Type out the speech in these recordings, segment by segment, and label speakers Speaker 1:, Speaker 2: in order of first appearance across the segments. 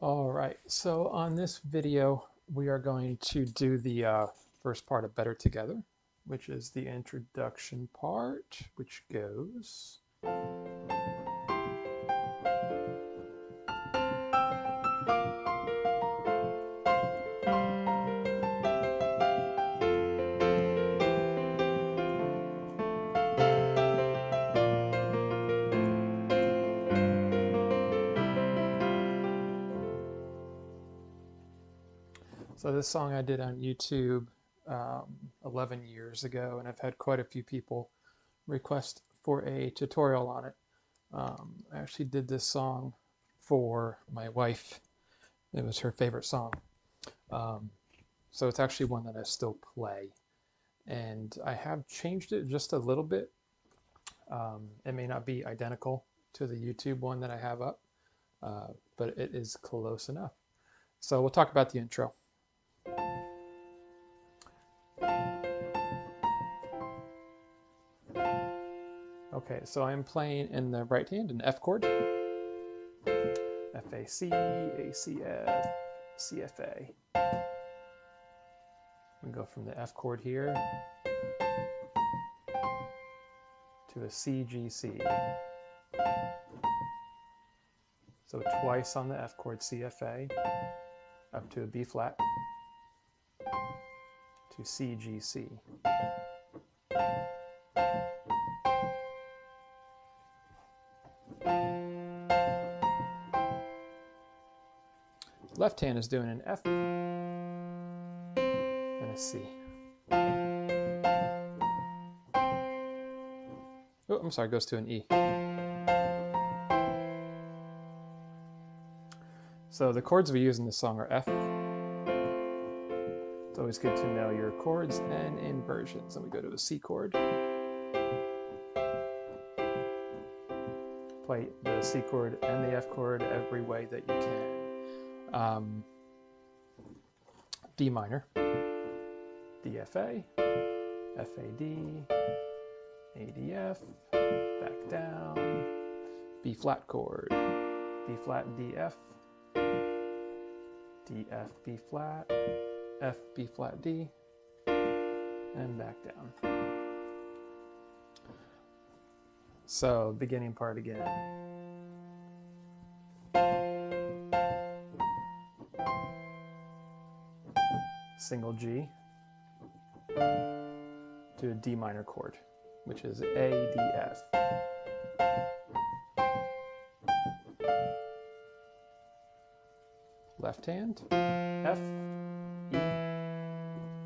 Speaker 1: All right, so on this video, we are going to do the uh, first part of Better Together, which is the introduction part, which goes. So this song I did on YouTube um, 11 years ago, and I've had quite a few people request for a tutorial on it. Um, I actually did this song for my wife. It was her favorite song. Um, so it's actually one that I still play. And I have changed it just a little bit. Um, it may not be identical to the YouTube one that I have up, uh, but it is close enough. So we'll talk about the intro. Okay, so I'm playing in the right hand an F chord. F A C, A C F, C F A. We go from the F chord here to a C G C. So twice on the F chord C F A, up to a B flat, to C G C. Left hand is doing an F and a C. Oh, I'm sorry, it goes to an E. So the chords we use in this song are F. It's always good to know your chords and inversions. And we go to a C chord. Play the C chord and the F chord every way that you can um, D minor, DFA, FAD, ADF, back down, B flat chord, B flat DF, DF B flat, F B flat D, and back down. So beginning part again. Single G to a D minor chord, which is A, D, F. Left hand, F, E,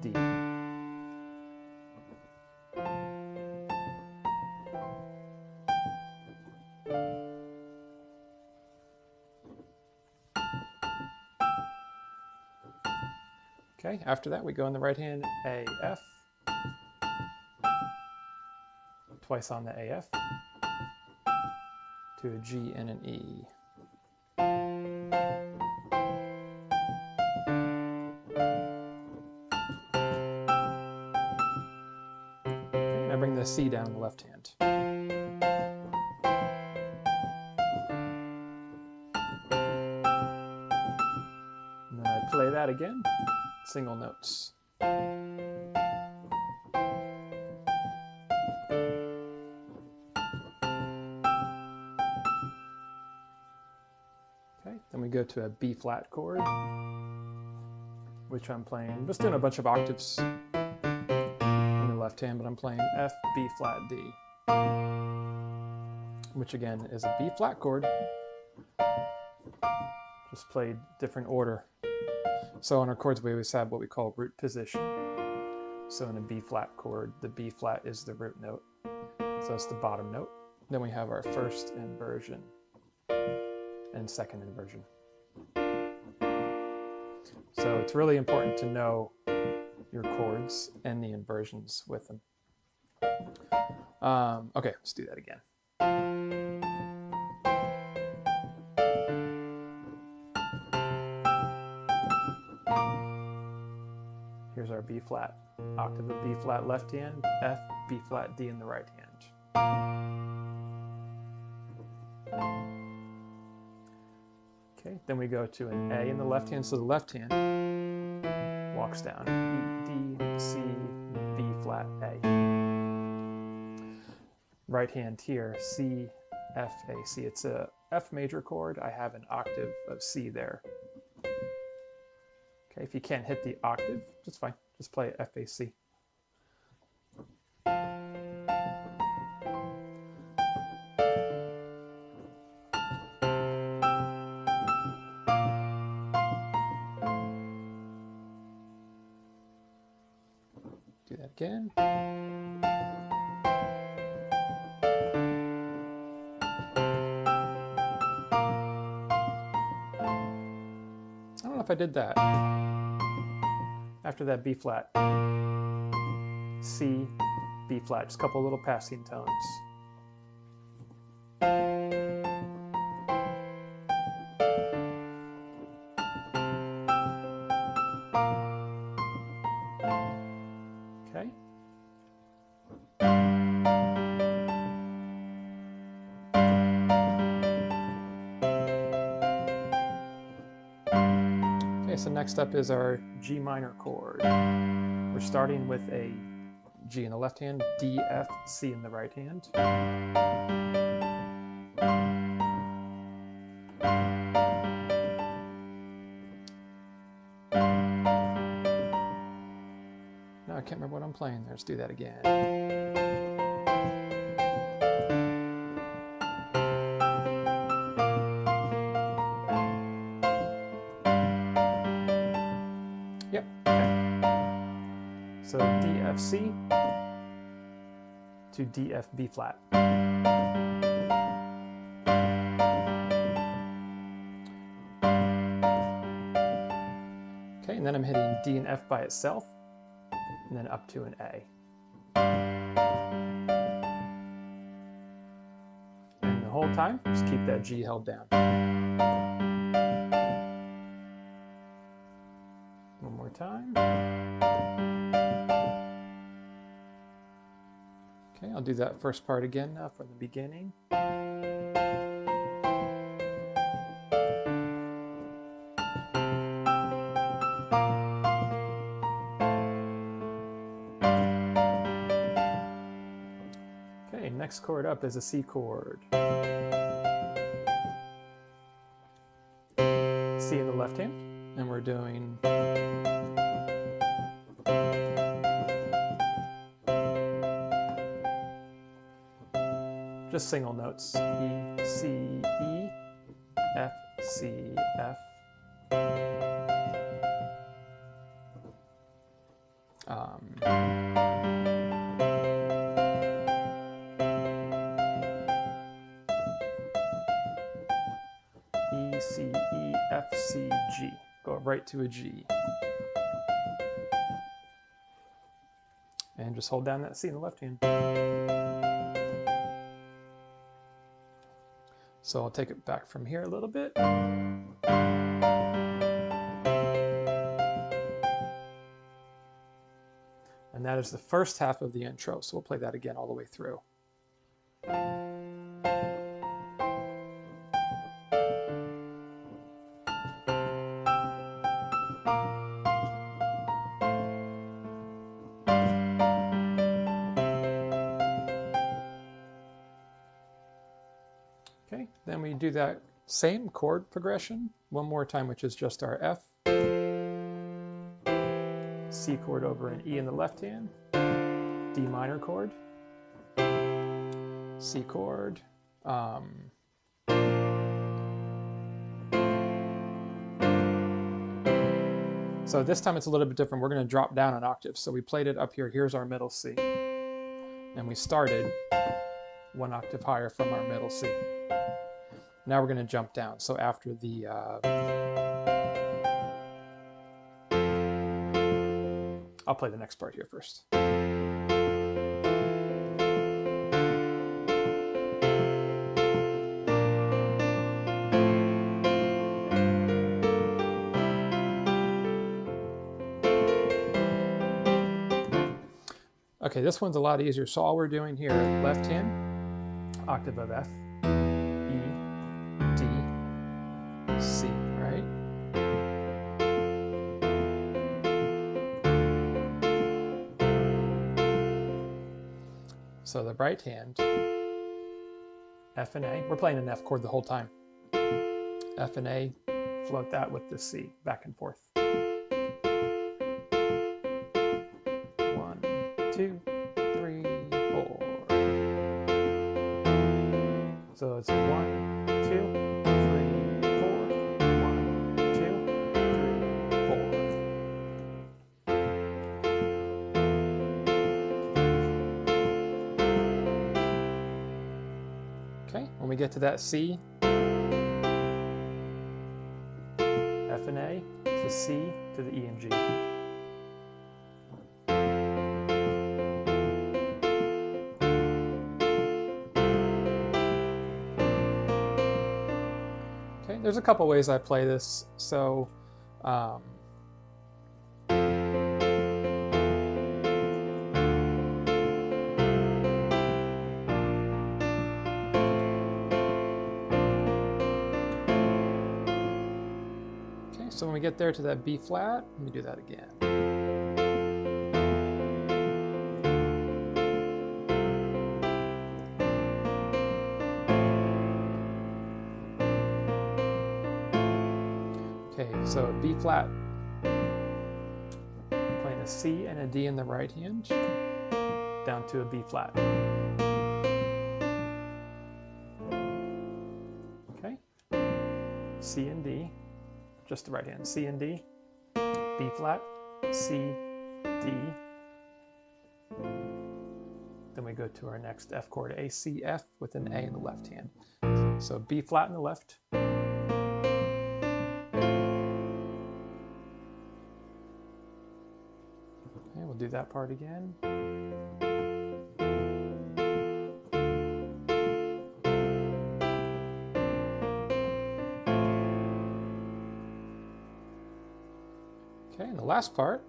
Speaker 1: D. Okay, after that we go on the right hand A, F, twice on the AF, to a G and an E. Now bring the C down the left hand. And then I play that again single notes. Okay, then we go to a B flat chord, which I'm playing, just doing a bunch of octaves in the left hand, but I'm playing F, B flat, D, which again is a B flat chord, just played different order. So on our chords, we always have what we call root position. So in a B flat chord, the B flat is the root note. So it's the bottom note. Then we have our first inversion and second inversion. So it's really important to know your chords and the inversions with them. Um, okay, let's do that again. Here's our B flat, octave of B flat left hand, F, B flat, D in the right hand. Okay, then we go to an A in the left hand, so the left hand walks down E, D, C, B flat, A. Right hand here, C, F, A, C. It's a F major chord. I have an octave of C there. Okay, if you can't hit the octave, just fine. Just play F, if I did that. After that B flat, C, B flat, just a couple little passing tones. Okay. Okay, so next up is our G minor chord. We're starting with a G in the left hand, D, F, C in the right hand. Now I can't remember what I'm playing there. Let's do that again. C to D, F, B flat. Okay, and then I'm hitting D and F by itself, and then up to an A. And the whole time, just keep that G held down. One more time. I'll do that first part again now from the beginning. Okay, next chord up is a C chord. C in the left hand, and we're doing just single notes E, C, E, F, C, F. Um, E, C, E, F, C, G. Go right to a G. And just hold down that C in the left hand. So I'll take it back from here a little bit. And that is the first half of the intro, so we'll play that again all the way through. Okay, then we do that same chord progression one more time, which is just our F, C chord over an E in the left hand, D minor chord, C chord, um, so this time it's a little bit different. We're going to drop down an octave. So we played it up here. Here's our middle C. And we started one octave higher from our middle C. Now we're going to jump down. So after the uh, I'll play the next part here first. Okay, this one's a lot easier. So all we're doing here, left hand, octave of F, So the right hand, F and A, we're playing an F chord the whole time. F and A, float that with the C, back and forth. One, two, three, four. So it's one, get to that C, F and A to C to the E and G. Okay, there's a couple ways I play this. So, um, so when we get there to that B flat, let me do that again. Okay, so B flat, I'm playing a C and a D in the right hand, down to a B flat. Okay, C and D, just the right hand, C and D, B flat, C, D. Then we go to our next F chord, A, C, F with an A in the left hand. So B flat in the left, Okay, we'll do that part again. Okay, and the last part.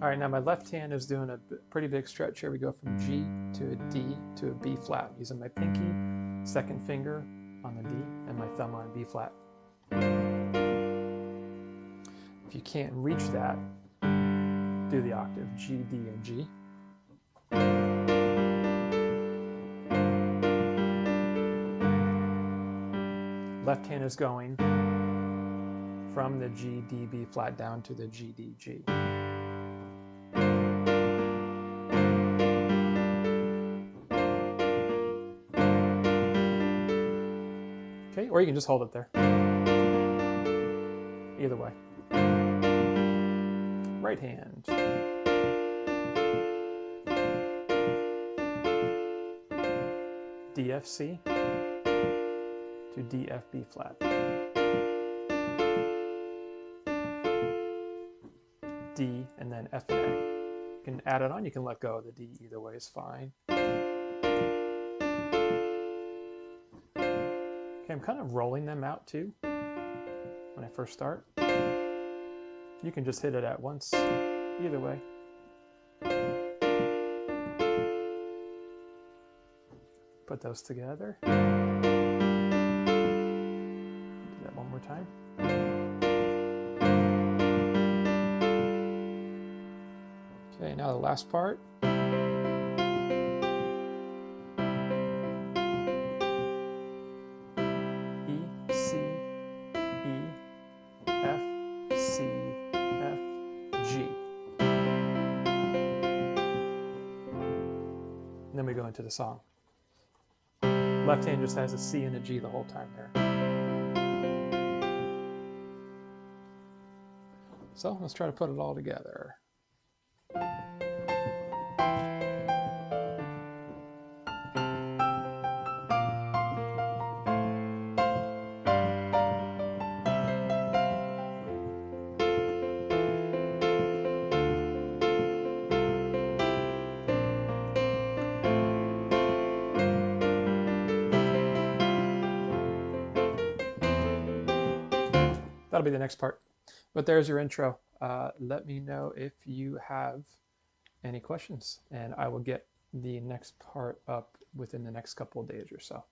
Speaker 1: All right, now my left hand is doing a pretty big stretch here. We go from G to a D to a B flat using my pinky, second finger on the D, and my thumb on B flat. If you can't reach that, do the octave G, D, and G. Left hand is going from the G, D, B flat down to the G, D, G. Okay, or you can just hold it there. Either way. Right hand. DFC to DFB flat. D and then F and A. You can add it on, you can let go of the D, either way is fine. Okay, I'm kind of rolling them out too when I first start. You can just hit it at once, either way. Put those together. Do that one more time. Okay, now the last part. E, C, E, F, C, F, G. Then we go into the song. Left hand just has a C and a G the whole time there. So let's try to put it all together. That'll be the next part. But there's your intro. Uh, let me know if you have any questions, and I will get the next part up within the next couple of days or so.